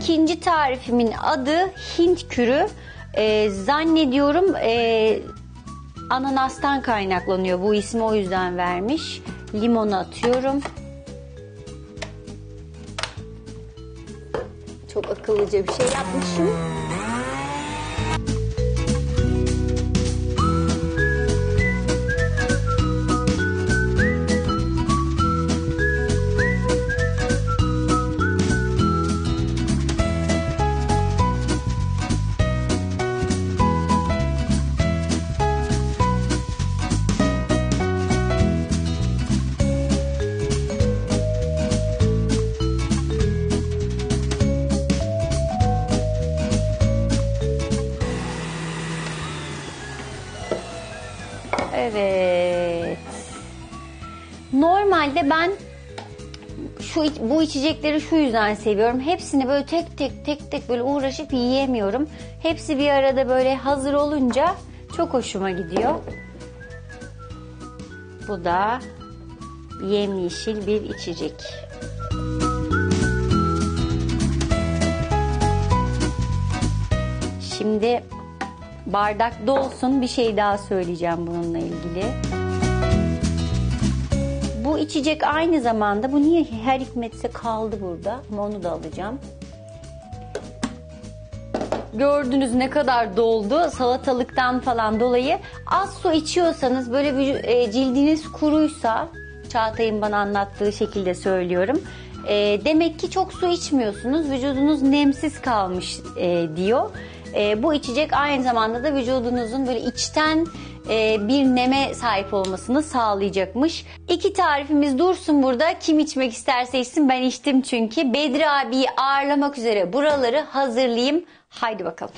İkinci tarifimin adı Hint kürü. Ee, zannediyorum e, ananastan kaynaklanıyor. Bu ismi o yüzden vermiş. Limonu atıyorum. Çok akıllıca bir şey yapmışım. Evet. Normalde ben şu bu içecekleri şu yüzden seviyorum. Hepsini böyle tek tek tek tek böyle uğraşıp yiyemiyorum. Hepsi bir arada böyle hazır olunca çok hoşuma gidiyor. Bu da yemyeşil bir içecek. Şimdi bardak dolsun bir şey daha söyleyeceğim bununla ilgili. Bu içecek aynı zamanda bu niye her hikmetse kaldı burada ama onu da alacağım. Gördünüz ne kadar doldu salatalıktan falan dolayı. Az su içiyorsanız böyle bir e, cildiniz kuruysa Çağatay'ın bana anlattığı şekilde söylüyorum. E, demek ki çok su içmiyorsunuz vücudunuz nemsiz kalmış e, diyor. E, bu içecek aynı zamanda da vücudunuzun böyle içten e, bir neme sahip olmasını sağlayacakmış. İki tarifimiz dursun burada. Kim içmek isterse içsin ben içtim çünkü. Bedri abiyi ağırlamak üzere buraları hazırlayayım. Haydi bakalım.